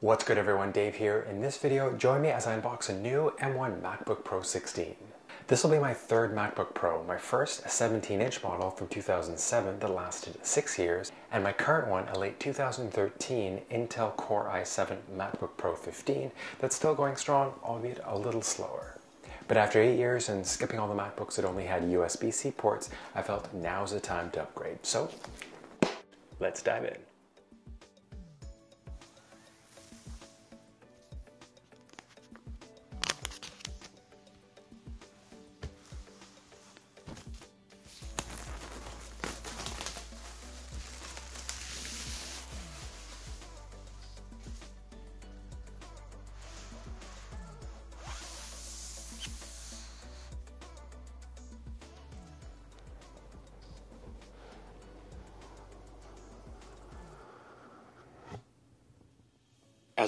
What's good everyone, Dave here. In this video, join me as I unbox a new M1 MacBook Pro 16. This will be my third MacBook Pro, my first a 17 inch model from 2007 that lasted 6 years, and my current one a late 2013 Intel Core i7 MacBook Pro 15 that's still going strong, albeit a little slower. But after 8 years and skipping all the MacBooks that only had USB-C ports, I felt now's the time to upgrade. So, let's dive in.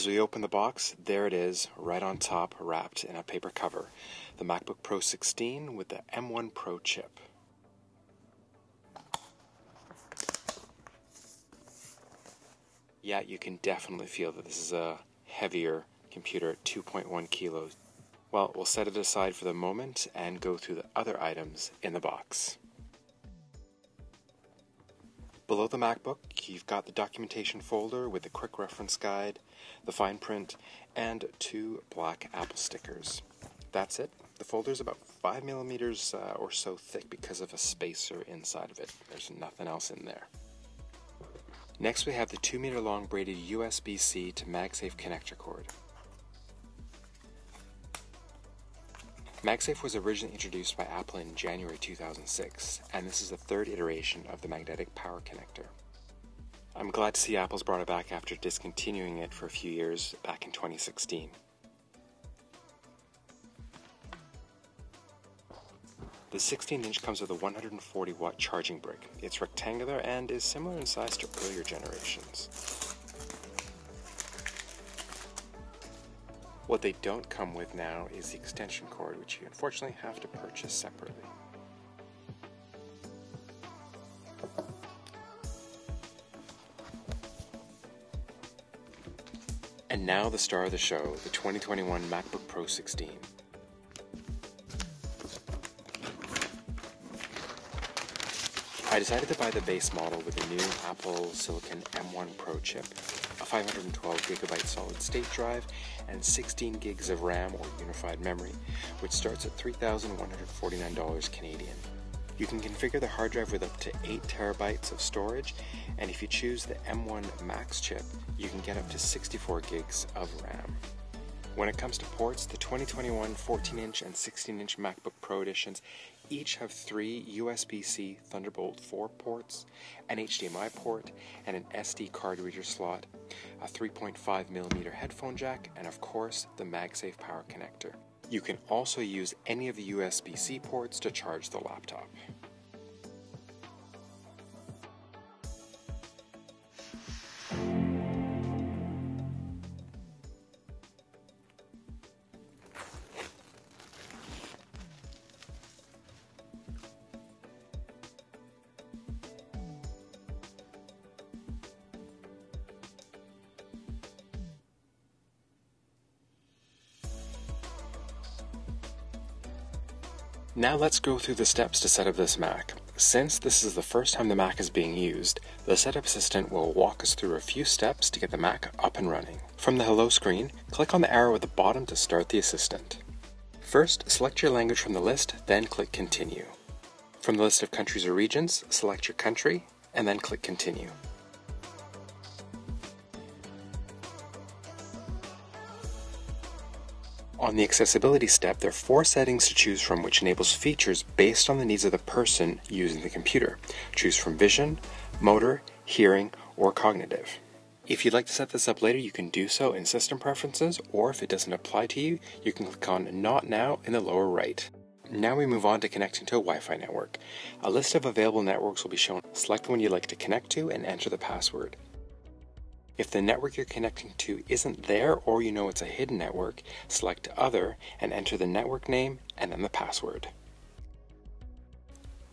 As we open the box, there it is, right on top, wrapped in a paper cover. The MacBook Pro 16 with the M1 Pro chip. Yeah, you can definitely feel that this is a heavier computer, 2.1 kilos. Well, we'll set it aside for the moment and go through the other items in the box. Below the MacBook, you've got the documentation folder with the quick reference guide, the fine print, and two black Apple stickers. That's it. The folder is about 5 millimeters uh, or so thick because of a spacer inside of it. There's nothing else in there. Next, we have the 2 meter long braided USB C to MagSafe connector cord. MagSafe was originally introduced by Apple in January 2006, and this is the third iteration of the magnetic power connector. I'm glad to see Apple's brought it back after discontinuing it for a few years back in 2016. The 16 inch comes with a 140 watt charging brick. It's rectangular and is similar in size to earlier generations. What they don't come with now is the extension cord, which you unfortunately have to purchase separately. And now the star of the show, the 2021 MacBook Pro 16. I decided to buy the base model with the new Apple Silicon M1 Pro chip 512 gigabyte solid state drive and 16 gigs of RAM or unified memory, which starts at $3,149 Canadian. You can configure the hard drive with up to 8 terabytes of storage, and if you choose the M1 Max chip, you can get up to 64 gigs of RAM. When it comes to ports, the 2021 14 inch and 16 inch MacBook Pro editions each have three USB C Thunderbolt 4 ports, an HDMI port, and an SD card reader slot, a 3.5mm headphone jack, and of course the MagSafe power connector. You can also use any of the USB C ports to charge the laptop. Now let's go through the steps to set up this Mac. Since this is the first time the Mac is being used, the setup assistant will walk us through a few steps to get the Mac up and running. From the Hello screen, click on the arrow at the bottom to start the assistant. First, select your language from the list, then click Continue. From the list of countries or regions, select your country, and then click Continue. On the accessibility step, there are four settings to choose from which enables features based on the needs of the person using the computer. Choose from vision, motor, hearing, or cognitive. If you'd like to set this up later, you can do so in System Preferences, or if it doesn't apply to you, you can click on Not Now in the lower right. Now we move on to connecting to a Wi-Fi network. A list of available networks will be shown. Select the one you'd like to connect to and enter the password. If the network you're connecting to isn't there or you know it's a hidden network, select Other and enter the network name and then the password.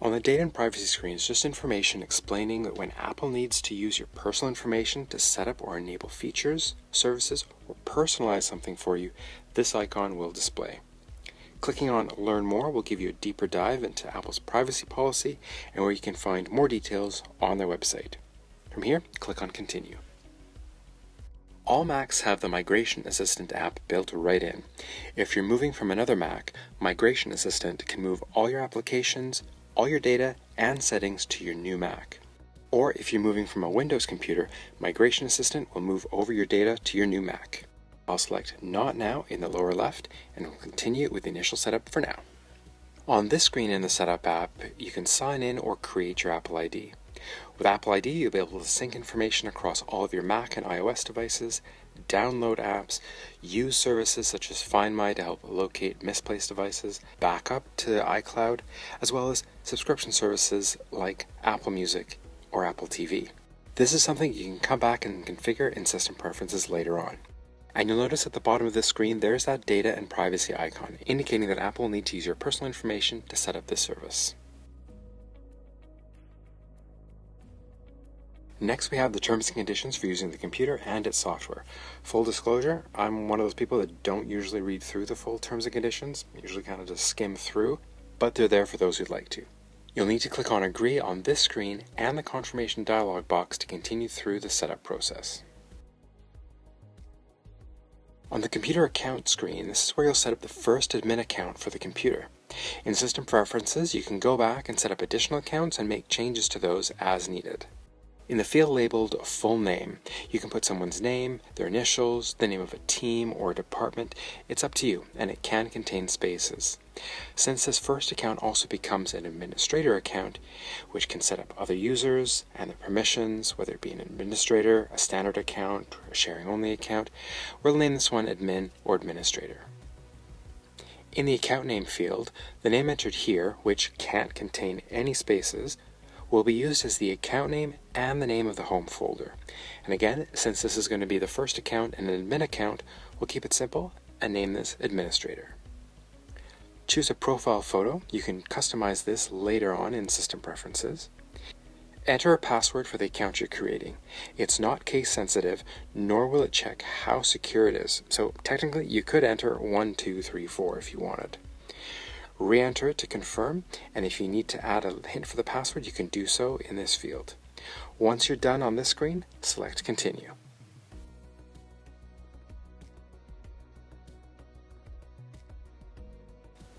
On the data and privacy screen is just information explaining that when Apple needs to use your personal information to set up or enable features, services, or personalize something for you, this icon will display. Clicking on Learn More will give you a deeper dive into Apple's privacy policy and where you can find more details on their website. From here, click on Continue. All Macs have the Migration Assistant app built right in. If you're moving from another Mac, Migration Assistant can move all your applications, all your data, and settings to your new Mac. Or if you're moving from a Windows computer, Migration Assistant will move over your data to your new Mac. I'll select Not Now in the lower left and we'll continue with the initial setup for now. On this screen in the Setup app, you can sign in or create your Apple ID. With Apple ID, you'll be able to sync information across all of your Mac and iOS devices, download apps, use services such as Find My to help locate misplaced devices, backup to iCloud, as well as subscription services like Apple Music or Apple TV. This is something you can come back and configure in System Preferences later on. And you'll notice at the bottom of the screen there's that data and privacy icon, indicating that Apple will need to use your personal information to set up this service. Next, we have the terms and conditions for using the computer and its software. Full disclosure, I'm one of those people that don't usually read through the full terms and conditions, usually kind of just skim through, but they're there for those who'd like to. You'll need to click on Agree on this screen and the confirmation dialog box to continue through the setup process. On the computer account screen, this is where you'll set up the first admin account for the computer. In System Preferences, you can go back and set up additional accounts and make changes to those as needed. In the field labeled full name, you can put someone's name, their initials, the name of a team or a department. It's up to you, and it can contain spaces. Since this first account also becomes an administrator account, which can set up other users and their permissions, whether it be an administrator, a standard account, or a sharing only account, we'll name this one admin or administrator. In the account name field, the name entered here, which can't contain any spaces, will be used as the account name and the name of the home folder. And again, since this is going to be the first account and an admin account, we'll keep it simple and name this administrator. Choose a profile photo. You can customize this later on in system preferences. Enter a password for the account you're creating. It's not case sensitive, nor will it check how secure it is. So technically, you could enter 1234 if you wanted re-enter it to confirm, and if you need to add a hint for the password, you can do so in this field. Once you're done on this screen, select Continue.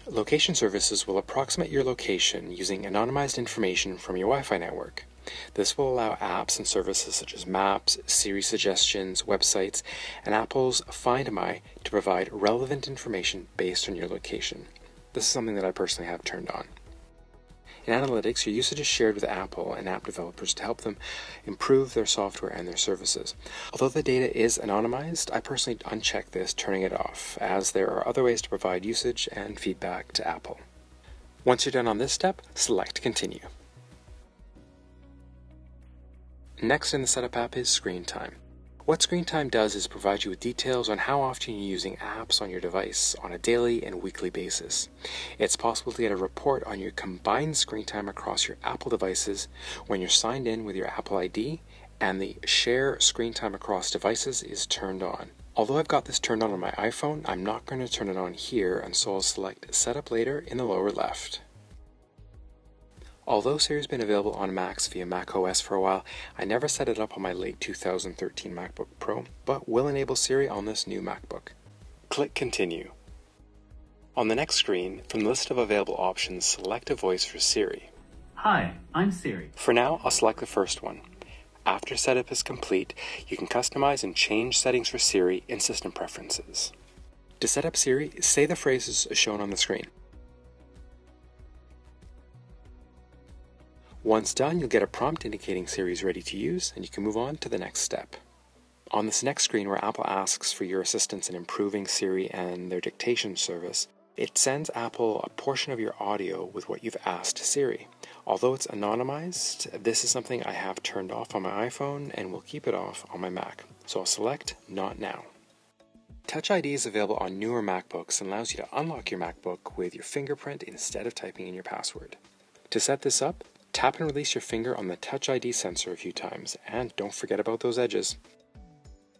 Location services will approximate your location using anonymized information from your Wi-Fi network. This will allow apps and services such as Maps, Siri suggestions, websites, and Apple's Find My to provide relevant information based on your location. This is something that I personally have turned on. In analytics, your usage is shared with Apple and app developers to help them improve their software and their services. Although the data is anonymized, I personally uncheck this, turning it off, as there are other ways to provide usage and feedback to Apple. Once you're done on this step, select Continue. Next in the Setup app is Screen Time. What Screen Time does is provide you with details on how often you're using apps on your device on a daily and weekly basis. It's possible to get a report on your combined screen time across your Apple devices when you're signed in with your Apple ID and the share screen time across devices is turned on. Although I've got this turned on on my iPhone, I'm not going to turn it on here and so I'll select Setup Later in the lower left. Although Siri's been available on Macs via macOS for a while, I never set it up on my late 2013 MacBook Pro, but will enable Siri on this new MacBook. Click Continue. On the next screen, from the list of available options, select a voice for Siri. Hi, I'm Siri. For now, I'll select the first one. After setup is complete, you can customize and change settings for Siri in System Preferences. To set up Siri, say the phrases shown on the screen. Once done, you'll get a prompt indicating Siri is ready to use, and you can move on to the next step. On this next screen, where Apple asks for your assistance in improving Siri and their dictation service, it sends Apple a portion of your audio with what you've asked Siri. Although it's anonymized, this is something I have turned off on my iPhone and will keep it off on my Mac. So I'll select Not Now. Touch ID is available on newer MacBooks and allows you to unlock your MacBook with your fingerprint instead of typing in your password. To set this up, tap and release your finger on the Touch ID sensor a few times, and don't forget about those edges.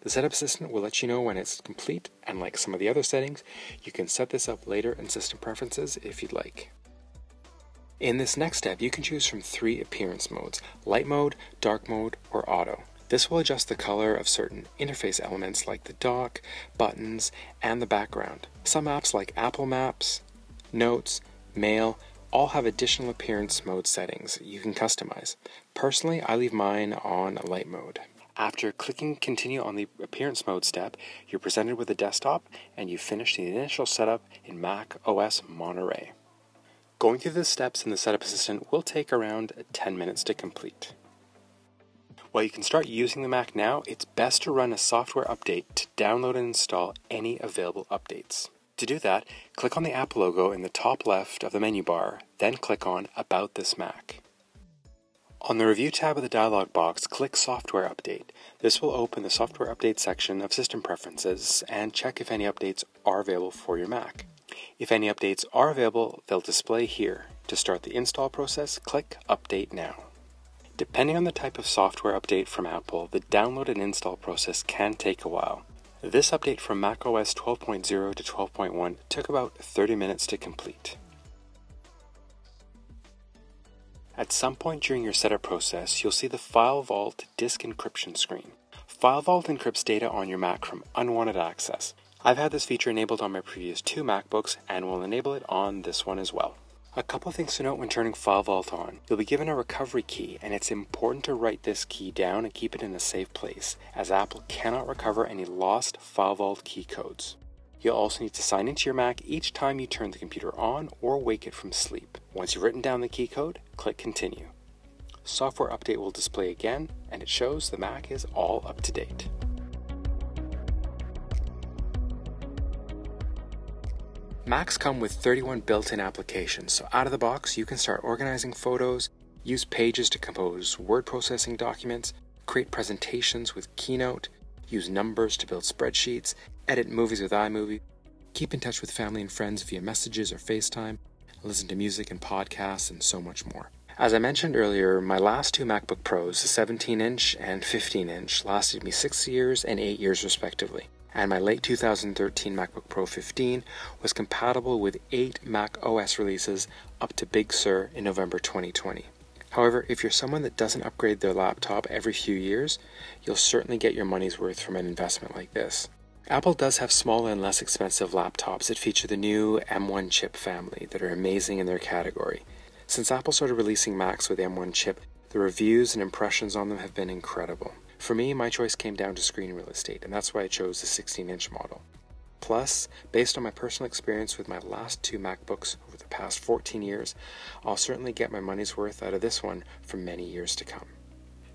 The setup assistant will let you know when it's complete, and like some of the other settings, you can set this up later in system preferences if you'd like. In this next step, you can choose from three appearance modes light mode, dark mode, or auto. This will adjust the color of certain interface elements like the dock, buttons, and the background. Some apps like Apple Maps, Notes, Mail, all have additional appearance mode settings you can customize. Personally, I leave mine on light mode. After clicking continue on the appearance mode step, you're presented with a desktop and you finish the initial setup in Mac OS Monterey. Going through the steps in the setup assistant will take around 10 minutes to complete. While you can start using the Mac now, it's best to run a software update to download and install any available updates. To do that, click on the app logo in the top left of the menu bar, then click on About this Mac. On the Overview tab of the dialog box, click Software Update. This will open the Software Update section of System Preferences and check if any updates are available for your Mac. If any updates are available, they'll display here. To start the install process, click Update Now. Depending on the type of software update from Apple, the download and install process can take a while. This update from macOS 12.0 to 12.1 took about 30 minutes to complete. At some point during your setup process, you'll see the FileVault disk encryption screen. FileVault encrypts data on your Mac from unwanted access. I've had this feature enabled on my previous two MacBooks and will enable it on this one as well. A couple things to note when turning FileVault on. You'll be given a recovery key, and it's important to write this key down and keep it in a safe place, as Apple cannot recover any lost FileVault key codes. You'll also need to sign into your Mac each time you turn the computer on or wake it from sleep. Once you've written down the key code, click Continue. Software update will display again, and it shows the Mac is all up to date. Macs come with 31 built in applications, so out of the box, you can start organizing photos, use Pages to compose word processing documents, create presentations with Keynote, use numbers to build spreadsheets, edit movies with iMovie, keep in touch with family and friends via messages or FaceTime, listen to music and podcasts, and so much more. As I mentioned earlier, my last two MacBook Pros, the 17 inch and 15 inch, lasted me 6 years and 8 years respectively. And my late 2013 MacBook Pro 15 was compatible with 8 Mac OS releases up to Big Sur in November 2020. However, if you're someone that doesn't upgrade their laptop every few years, you'll certainly get your money's worth from an investment like this. Apple does have smaller and less expensive laptops that feature the new M1 chip family that are amazing in their category. Since Apple started releasing Macs with M1 chip, the reviews and impressions on them have been incredible. For me, my choice came down to screen real estate, and that's why I chose the 16 inch model. Plus, based on my personal experience with my last two MacBooks over the past 14 years, I'll certainly get my money's worth out of this one for many years to come.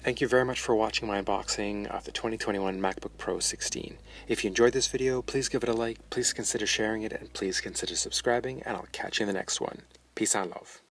Thank you very much for watching my unboxing of the 2021 MacBook Pro 16. If you enjoyed this video, please give it a like, please consider sharing it, and please consider subscribing, and I'll catch you in the next one. Peace and love.